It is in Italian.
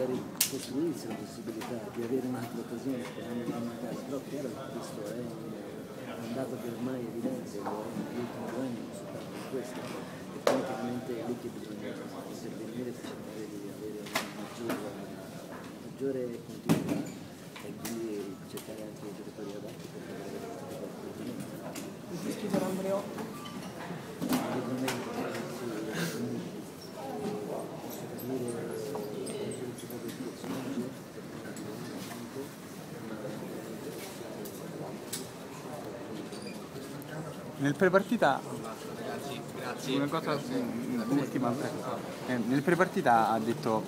a ricostruirsi la possibilità di avere un'altra occasione sperando di mancarla, però chiaro che questo è un, dato che ormai è evidente, negli ultimi due anni, non soltanto in questo, e quindi chiaramente è lì che bisogna intervenire per cercare di avere una maggiore, maggiore continuità e quindi cercare anche i giocatori adatti per poter avere questo tipo di di Andreotti. Nel prepartita, grazie. una cosa, un'ultima, eh, nel prepartita ha detto